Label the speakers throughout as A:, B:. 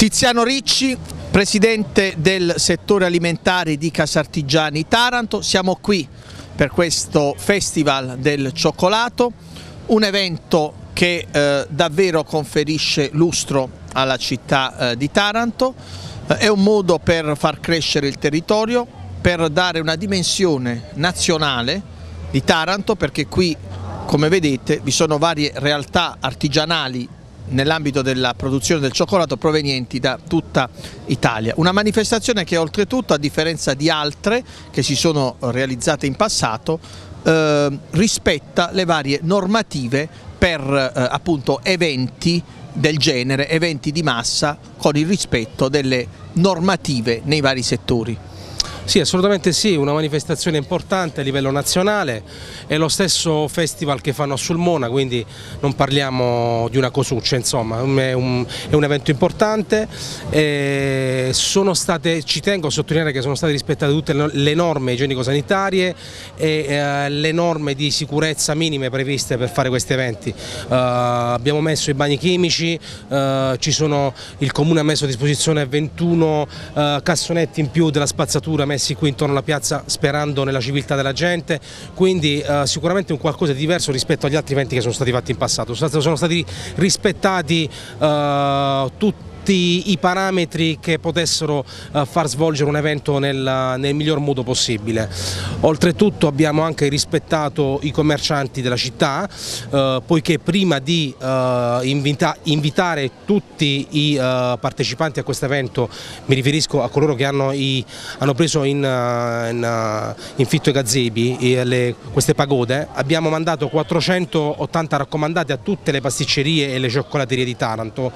A: Tiziano Ricci, presidente del settore alimentare di Casartigiani Taranto, siamo qui per questo Festival del Cioccolato, un evento che eh, davvero conferisce lustro alla città eh, di Taranto, eh, è un modo per far crescere il territorio, per dare una dimensione nazionale di Taranto perché qui come vedete vi sono varie realtà artigianali nell'ambito della produzione del cioccolato provenienti da tutta Italia. Una manifestazione che oltretutto a differenza di altre che si sono realizzate in passato eh, rispetta le varie normative per eh, appunto eventi del genere, eventi di massa con il rispetto delle normative nei vari settori.
B: Sì, assolutamente sì, una manifestazione importante a livello nazionale, è lo stesso festival che fanno a Sulmona, quindi non parliamo di una cosuccia, insomma, è un, è un evento importante, state, ci tengo a sottolineare che sono state rispettate tutte le norme igienico-sanitarie e eh, le norme di sicurezza minime previste per fare questi eventi. Uh, abbiamo messo i bagni chimici, uh, sono, il Comune ha messo a disposizione 21 uh, cassonetti in più della spazzatura messi qui intorno alla piazza sperando nella civiltà della gente, quindi eh, sicuramente un qualcosa di diverso rispetto agli altri eventi che sono stati fatti in passato, sono stati rispettati eh, tutti tutti i parametri che potessero uh, far svolgere un evento nel, nel, miglior modo possibile. Oltretutto abbiamo anche rispettato i commercianti della città, uh, poiché prima di uh, invita invitare tutti i partecipanti a questo evento, mi riferisco a coloro che hanno, i, hanno preso in, in, in fitto i gazebi, le, queste pagode, abbiamo mandato 480 raccomandati a tutte le pasticcerie e le cioccolaterie di Taranto,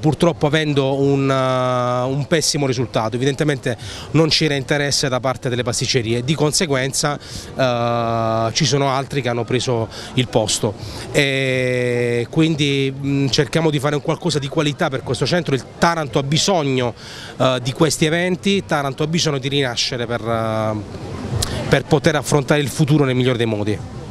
B: purtroppo avendo un, uh, un, pessimo risultato, evidentemente non c'era interesse da parte delle pasticcerie, di conseguenza uh, ci sono altri che hanno preso il posto. E quindi mh, cerchiamo di fare un qualcosa di qualità per questo centro, il Taranto ha bisogno uh, di questi eventi, Taranto ha bisogno di rinascere per, per poter affrontare il futuro nel migliore dei modi.